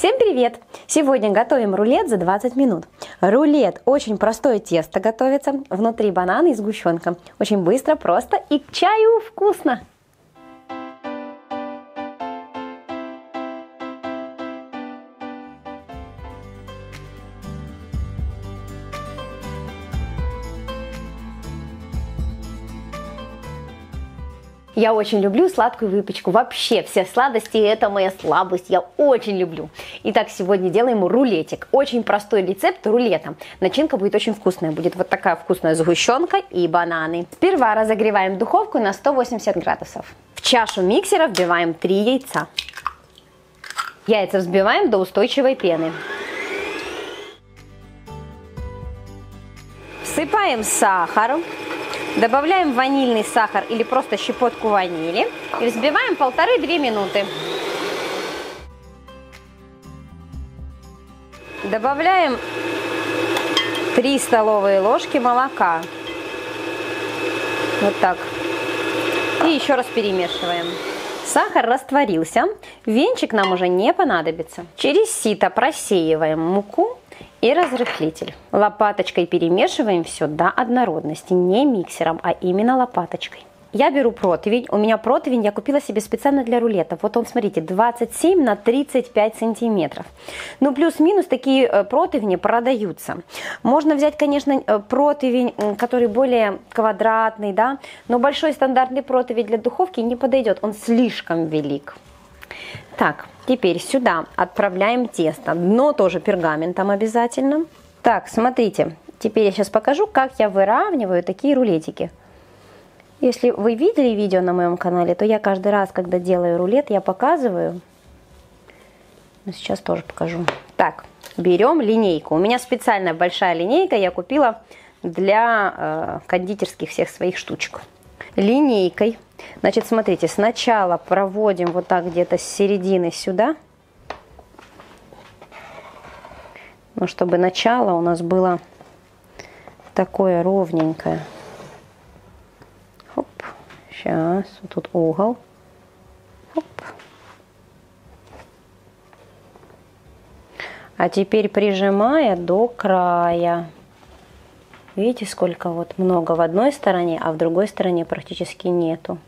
Всем привет! Сегодня готовим рулет за 20 минут. Рулет очень простое тесто готовится, внутри бананы и сгущенка. Очень быстро, просто и к чаю вкусно! Я очень люблю сладкую выпечку. Вообще, все сладости – это моя слабость. Я очень люблю. Итак, сегодня делаем рулетик. Очень простой рецепт рулета. Начинка будет очень вкусная. Будет вот такая вкусная сгущенка и бананы. Сперва разогреваем духовку на 180 градусов. В чашу миксера вбиваем 3 яйца. Яйца взбиваем до устойчивой пены. Всыпаем сахар. Добавляем ванильный сахар или просто щепотку ванили и взбиваем полторы-две минуты. Добавляем 3 столовые ложки молока. Вот так. И еще раз перемешиваем. Сахар растворился, венчик нам уже не понадобится. Через сито просеиваем муку и разрыхлитель. Лопаточкой перемешиваем все до однородности, не миксером, а именно лопаточкой. Я беру противень. У меня противень я купила себе специально для рулета. Вот он, смотрите, 27 на 35 сантиметров. Ну, плюс-минус такие э, противни продаются. Можно взять, конечно, э, противень, который более квадратный, да, но большой стандартный противень для духовки не подойдет. Он слишком велик. Так, теперь сюда отправляем тесто. Дно тоже пергаментом обязательно. Так, смотрите, теперь я сейчас покажу, как я выравниваю такие рулетики. Если вы видели видео на моем канале, то я каждый раз, когда делаю рулет, я показываю. Но сейчас тоже покажу. Так, берем линейку. У меня специальная большая линейка, я купила для э, кондитерских всех своих штучек. Линейкой Значит, смотрите, сначала проводим вот так где-то с середины сюда. Ну, чтобы начало у нас было такое ровненькое. Хоп, сейчас, вот тут угол. Хоп. А теперь прижимая до края. Видите, сколько вот много в одной стороне, а в другой стороне практически нету.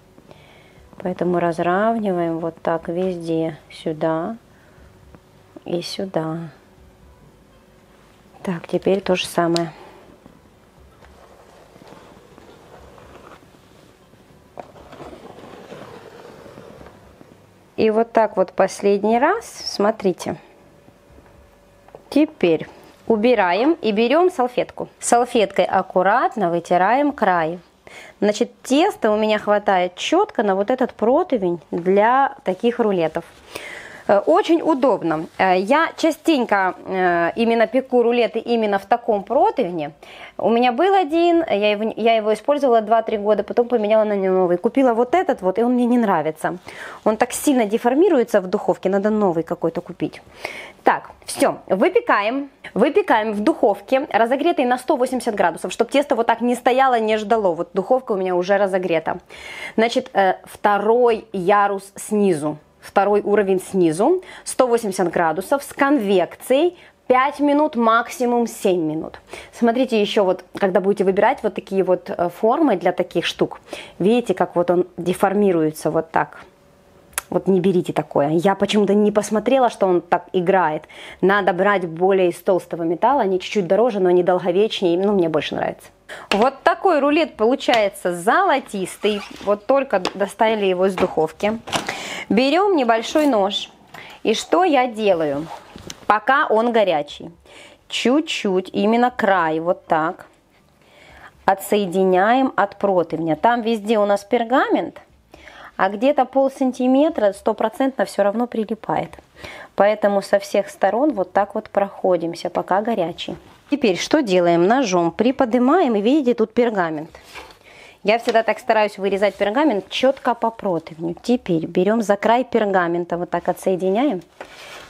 Поэтому разравниваем вот так везде, сюда и сюда. Так, теперь то же самое. И вот так вот последний раз, смотрите. Теперь убираем и берем салфетку. Салфеткой аккуратно вытираем край. Значит, теста у меня хватает четко на вот этот противень для таких рулетов. Э, очень удобно. Э, я частенько э, именно пеку рулеты именно в таком противне. У меня был один, я его, я его использовала 2-3 года, потом поменяла на новый. Купила вот этот вот, и он мне не нравится. Он так сильно деформируется в духовке, надо новый какой-то купить. Так, все, выпекаем. Выпекаем в духовке, разогретой на 180 градусов, чтобы тесто вот так не стояло, не ждало. Вот духовка у меня уже разогрета. Значит, второй ярус снизу второй уровень снизу, 180 градусов с конвекцией, 5 минут, максимум 7 минут. Смотрите еще вот, когда будете выбирать вот такие вот э, формы для таких штук, видите, как вот он деформируется вот так. Вот не берите такое. Я почему-то не посмотрела, что он так играет. Надо брать более из толстого металла. Они чуть-чуть дороже, но они долговечнее. Ну, мне больше нравится. Вот такой рулет получается золотистый. Вот только достали его из духовки. Берем небольшой нож. И что я делаю? Пока он горячий. Чуть-чуть, именно край, вот так, отсоединяем от противня. Там везде у нас пергамент, а где-то пол сантиметра стопроцентно все равно прилипает. Поэтому со всех сторон вот так вот проходимся, пока горячий. Теперь что делаем? Ножом приподнимаем, и видите, тут пергамент. Я всегда так стараюсь вырезать пергамент четко по противню. Теперь берем за край пергамента, вот так отсоединяем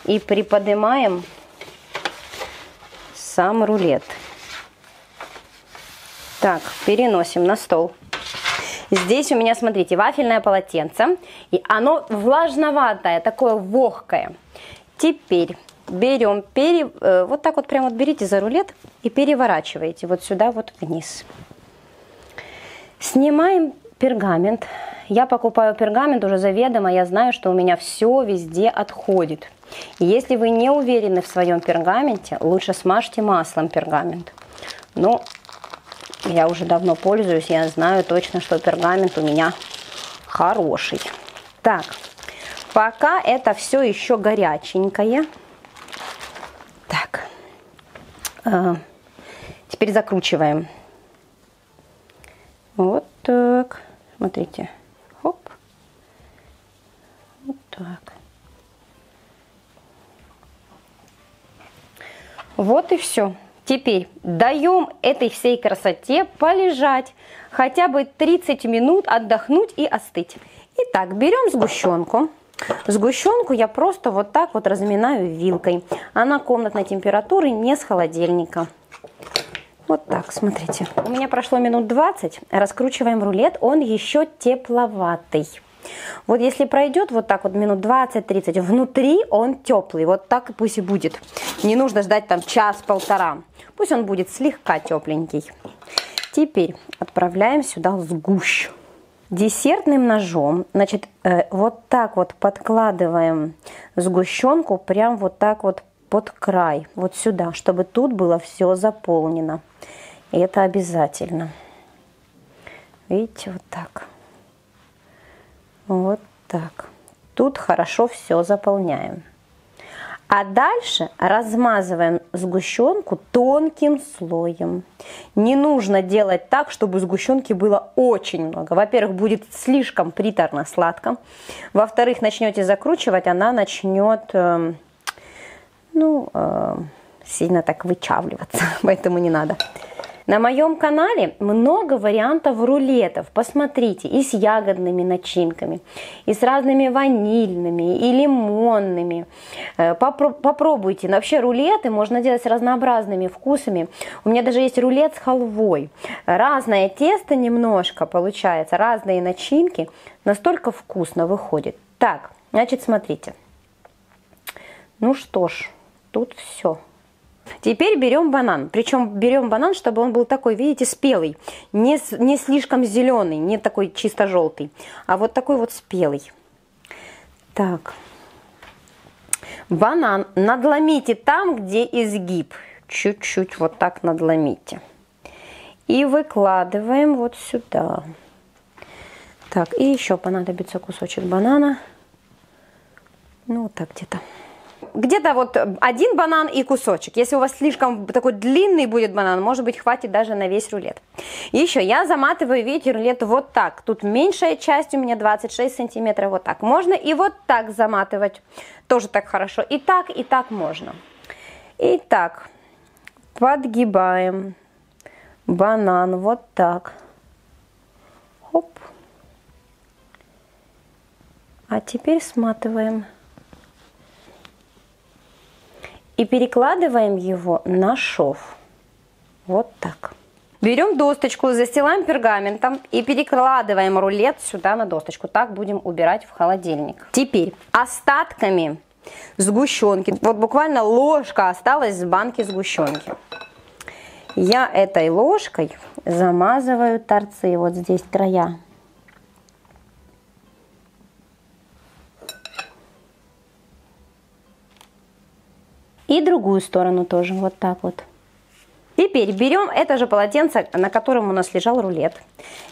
и приподнимаем сам рулет. Так, переносим на стол. Здесь у меня, смотрите, вафельное полотенце, и оно влажноватое, такое вогкое. Теперь берем, пере, э, вот так вот прямо вот берите за рулет и переворачиваете вот сюда вот вниз. Снимаем пергамент. Я покупаю пергамент уже заведомо, я знаю, что у меня все везде отходит. Если вы не уверены в своем пергаменте, лучше смажьте маслом пергамент. Но я уже давно пользуюсь, я знаю точно, что пергамент у меня хороший. Так, пока это все еще горяченькое. Так, а, теперь закручиваем. Вот так, смотрите, хоп, вот так. Вот и все. Теперь даем этой всей красоте полежать, хотя бы 30 минут отдохнуть и остыть. Итак, берем сгущенку. Сгущенку я просто вот так вот разминаю вилкой. Она комнатной температуры, не с холодильника. Вот так, смотрите. У меня прошло минут 20. Раскручиваем рулет, он еще тепловатый. Вот если пройдет вот так вот минут 20-30, внутри он теплый, вот так и пусть и будет. Не нужно ждать там час-полтора. Пусть он будет слегка тепленький. Теперь отправляем сюда сгущ. Десертным ножом, значит, э, вот так вот подкладываем сгущенку прям вот так вот под край, вот сюда, чтобы тут было все заполнено. И это обязательно. Видите, вот так. Вот так. Тут хорошо все заполняем. А дальше размазываем сгущенку тонким слоем. Не нужно делать так, чтобы сгущенки было очень много. Во-первых, будет слишком приторно сладко. Во-вторых, начнете закручивать, она начнет, э, ну, э, сильно так вычавливаться, поэтому не надо. На моем канале много вариантов рулетов. Посмотрите, и с ягодными начинками, и с разными ванильными, и лимонными. Э, попробуйте. вообще рулеты можно делать с разнообразными вкусами. У меня даже есть рулет с халвой. Разное тесто немножко получается, разные начинки. Настолько вкусно выходит. Так, значит, смотрите. Ну что ж, тут все. Теперь берем банан. Причем берем банан, чтобы он был такой, видите, спелый. Не, не слишком зеленый, не такой чисто желтый, а вот такой вот спелый. Так. Банан надломите там, где изгиб. Чуть-чуть вот так надломите. И выкладываем вот сюда. Так, и еще понадобится кусочек банана. Ну, вот так где-то где-то вот один банан и кусочек. Если у вас слишком такой длинный будет банан, может быть, хватит даже на весь рулет. Еще я заматываю, видите, рулет вот так. Тут меньшая часть у меня 26 сантиметров, вот так. Можно и вот так заматывать, тоже так хорошо. И так, и так можно. Итак, подгибаем банан вот так. Хоп. А теперь сматываем и перекладываем его на шов. Вот так. Берем досточку, застилаем пергаментом и перекладываем рулет сюда на досточку. Так будем убирать в холодильник. Теперь остатками сгущенки, вот буквально ложка осталась с банки сгущенки. Я этой ложкой замазываю торцы, вот здесь края. И другую сторону тоже, вот так вот. Теперь берем это же полотенце, на котором у нас лежал рулет.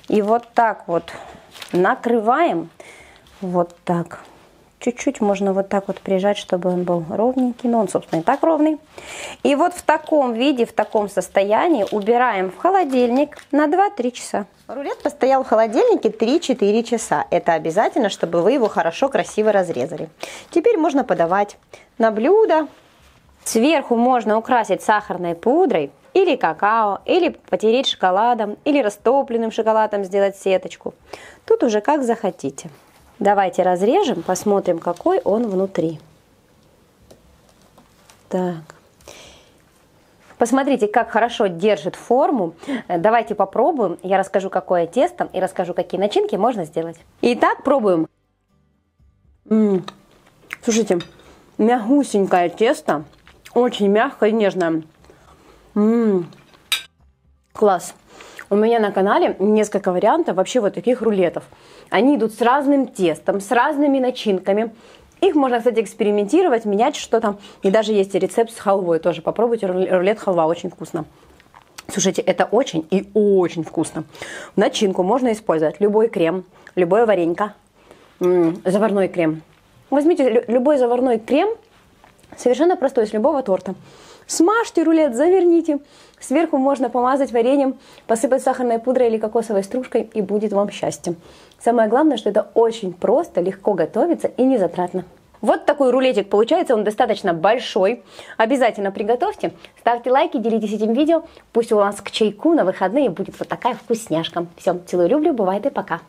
И вот так вот накрываем, вот так. Чуть-чуть можно вот так вот прижать, чтобы он был ровненький. Но он, собственно, и так ровный. И вот в таком виде, в таком состоянии убираем в холодильник на 2-3 часа. Рулет постоял в холодильнике 3-4 часа. Это обязательно, чтобы вы его хорошо, красиво разрезали. Теперь можно подавать на блюдо Сверху можно украсить сахарной пудрой или какао, или потереть шоколадом, или растопленным шоколадом сделать сеточку. Тут уже как захотите. Давайте разрежем, посмотрим, какой он внутри. Так. Посмотрите, как хорошо держит форму. Давайте попробуем. Я расскажу, какое тесто и расскажу, какие начинки можно сделать. Итак, пробуем. М -м -м. Слушайте, Мягусенькое тесто, очень мягкое и нежное. М-м-м. Класс. У меня на канале несколько вариантов вообще вот таких рулетов. Они идут с разным тестом, с разными начинками. Их можно, кстати, экспериментировать, менять что-то. И даже есть рецепт с халвой тоже. Попробуйте рулет халва, очень вкусно. Слушайте, это очень и очень вкусно. Начинку можно использовать любой крем, любое варенька, заварной крем. Возьмите любой заварной крем, совершенно простой, с любого торта. Смажьте рулет, заверните. Сверху можно помазать вареньем, посыпать сахарной пудрой или кокосовой стружкой, и будет вам счастье. Самое главное, что это очень просто, легко готовится и не затратно. Вот такой рулетик получается, он достаточно большой. Обязательно приготовьте. Ставьте лайки, делитесь этим видео. Пусть у вас к чайку на выходные будет вот такая вкусняшка. Все, целую, люблю, бывает и пока.